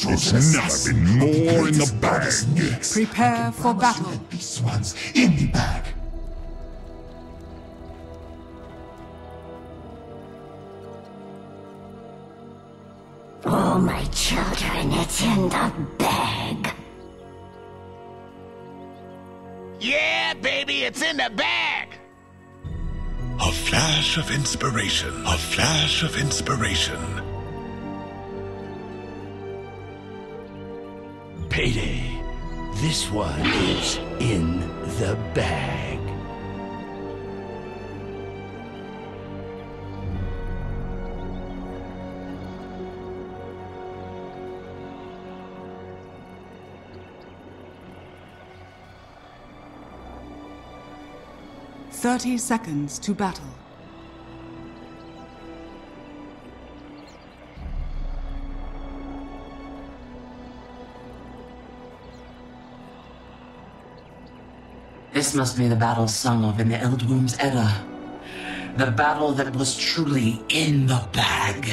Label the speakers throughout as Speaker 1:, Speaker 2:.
Speaker 1: has the
Speaker 2: There's
Speaker 1: chosen
Speaker 2: never been more in the
Speaker 1: Greatest goddess
Speaker 2: bag.
Speaker 3: Prepare for battle.
Speaker 1: that These ones in the bag.
Speaker 4: Oh, my children, it's in the bag.
Speaker 5: Yeah, baby, it's in the bag.
Speaker 6: A flash of inspiration. A flash of inspiration.
Speaker 7: Payday. This one is in the bag.
Speaker 3: Thirty seconds to battle.
Speaker 8: This must be the battle sung of in the Eldwurm's Edda. The battle that was truly in the bag.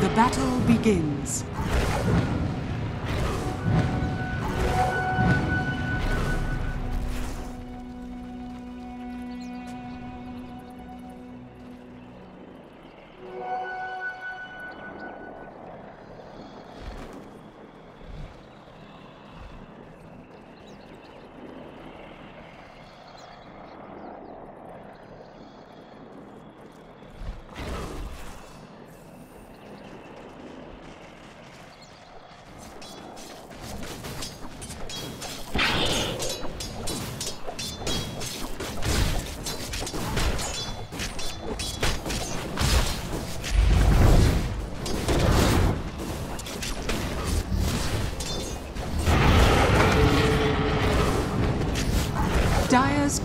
Speaker 3: The battle begins.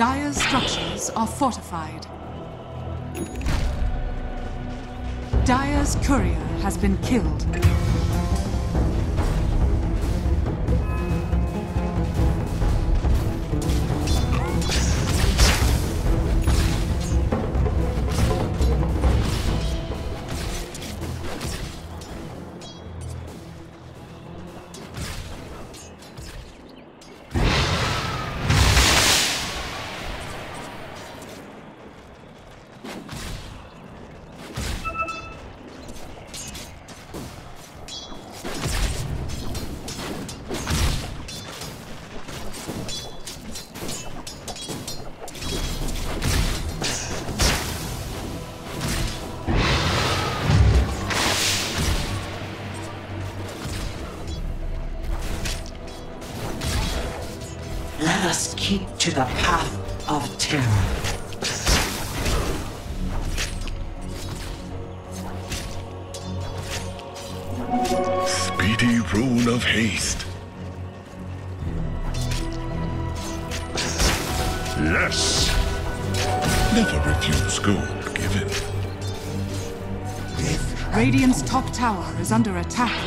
Speaker 3: Dire's structures are fortified. Dire's courier has been killed.
Speaker 8: Let us keep to the path of terror.
Speaker 6: Speedy rune of haste. Yes! Never refuse gold given.
Speaker 3: Radiant's top tower is under attack.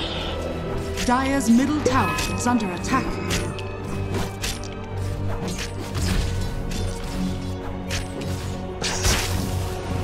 Speaker 3: Dire's middle tower is under attack.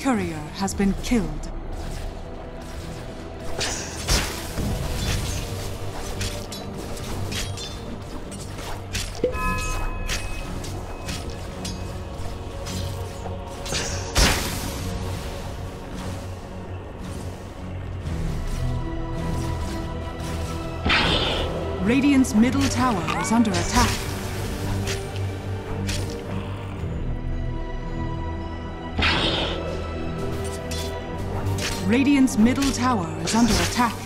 Speaker 3: Courier has been killed. Radiant's middle tower is under attack. Radiant's middle tower is under attack.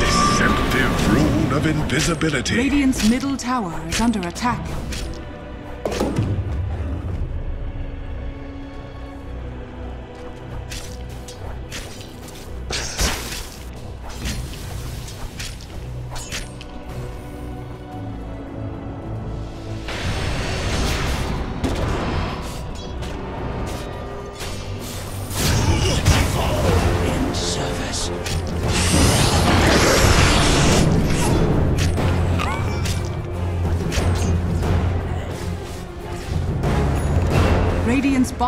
Speaker 6: Deceptive rune of invisibility.
Speaker 3: Radiant's middle tower is under attack.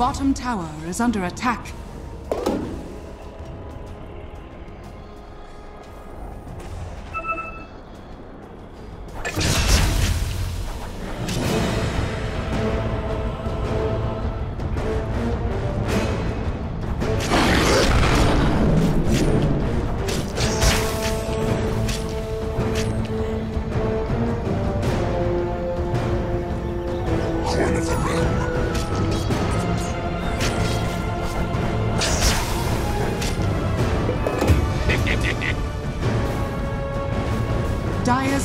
Speaker 3: Bottom tower is under attack.
Speaker 6: Horn of the realm.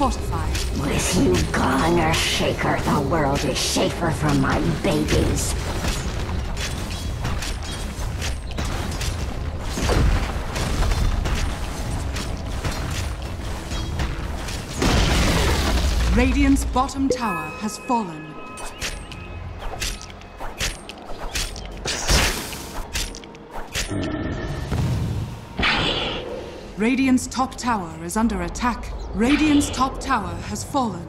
Speaker 3: Fortified.
Speaker 4: With you gone, Earthshaker, the world is safer from my babies.
Speaker 3: Radiant's bottom tower has fallen. Radiant's top tower is under attack. Radiant's top tower has fallen.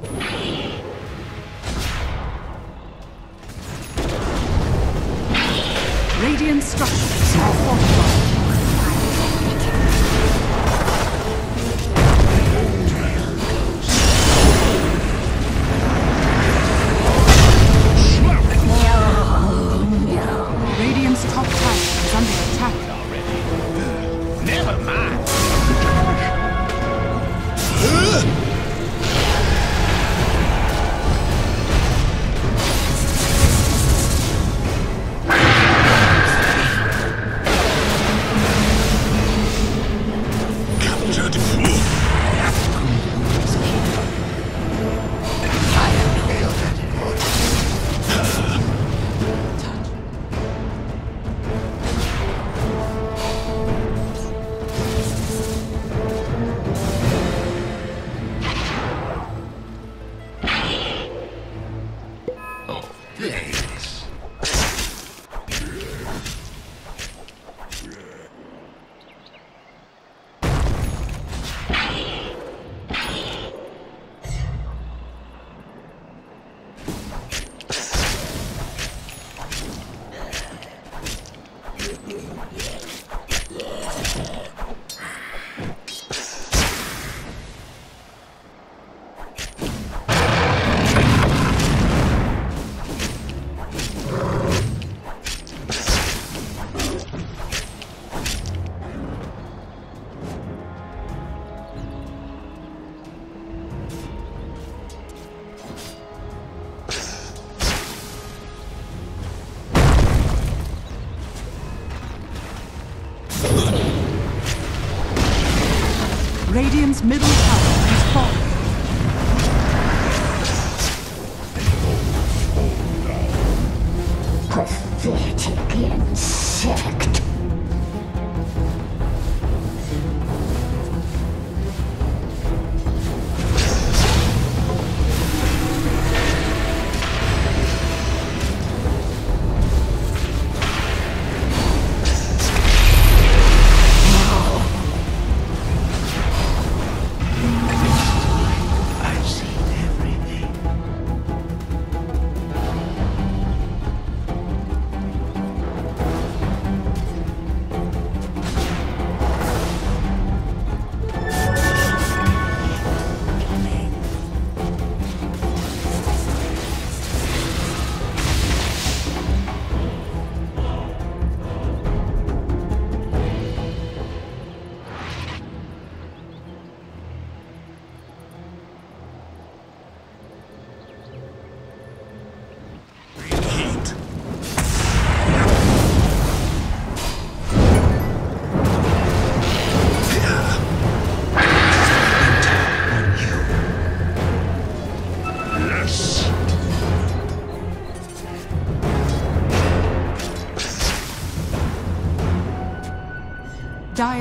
Speaker 3: Radiant structures are fortified. Radiant's top tower is under attack.
Speaker 5: Never mind.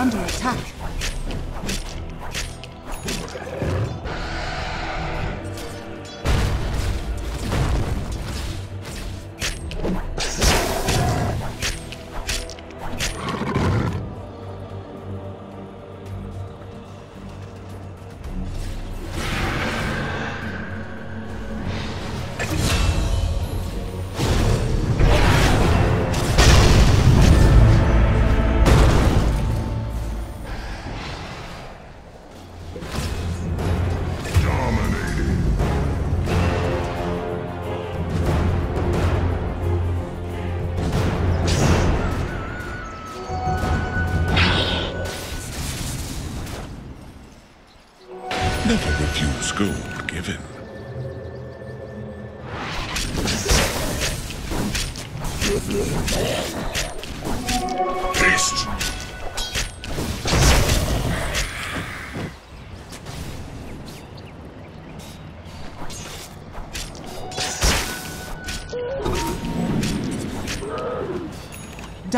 Speaker 3: Under attack.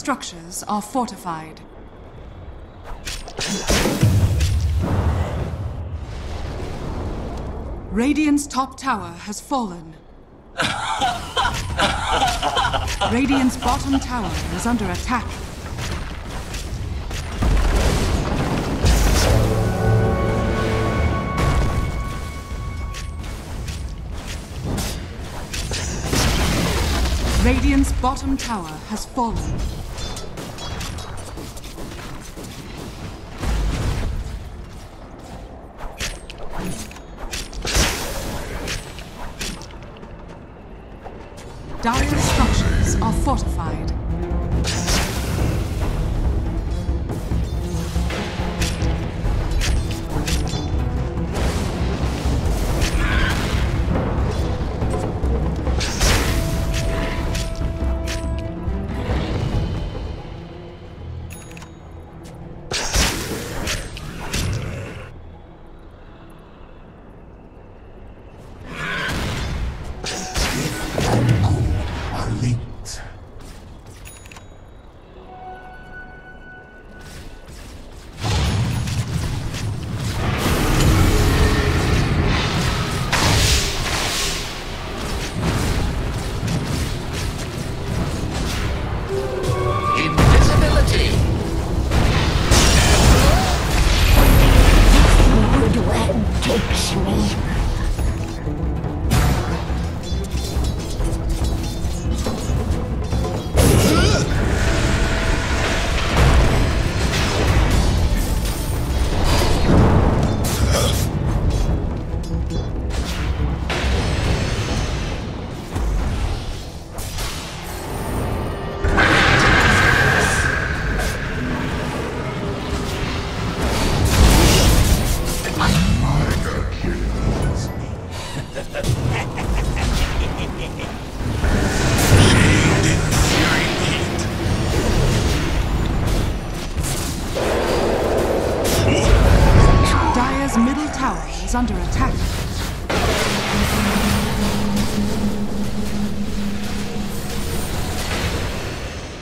Speaker 3: Structures are fortified. Radiant's top tower has fallen. Radiant's bottom tower is under attack. Radiant's bottom tower has fallen.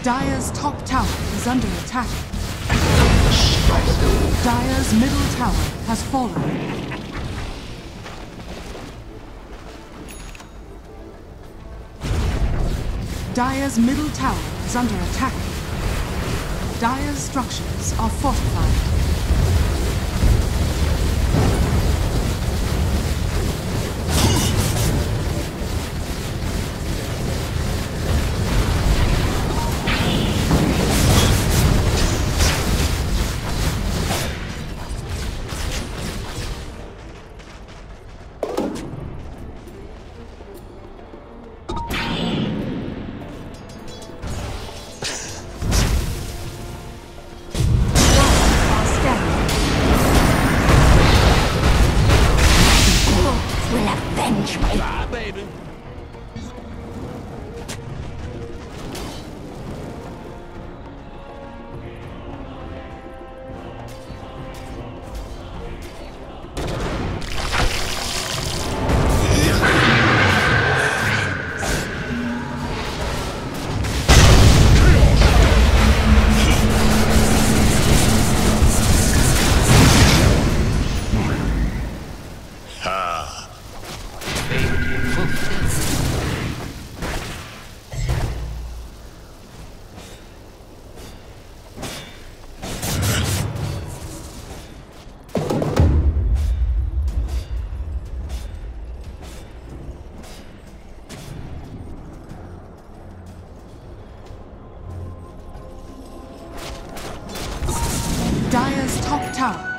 Speaker 3: Dire's top tower is under attack. Dire's middle tower has fallen. Dire's middle tower is under attack. Dire's structures are fortified.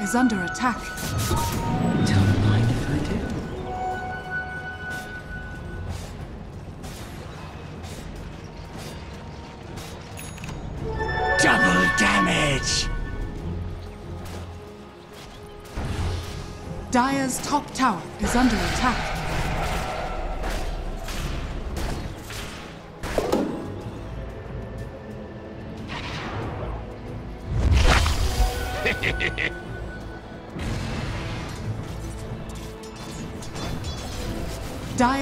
Speaker 3: Is under attack.
Speaker 8: Don't mind if I do.
Speaker 7: Double damage!
Speaker 3: Dire's top tower is under attack.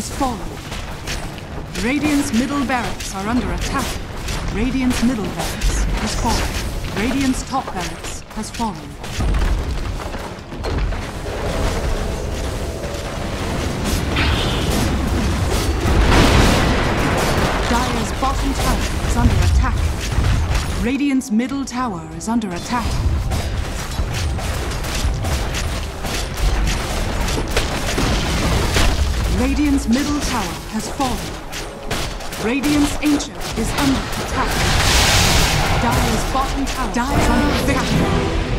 Speaker 3: Has fallen. Radiant's middle barracks are under attack. Radiant's middle barracks has fallen. Radiant's top barracks has fallen. Dire's bottom tower is under attack. Radiant's middle tower is under attack. Radiant's middle tower has fallen. Radiant's ancient is under attack. Dire's bottom tower is under victory.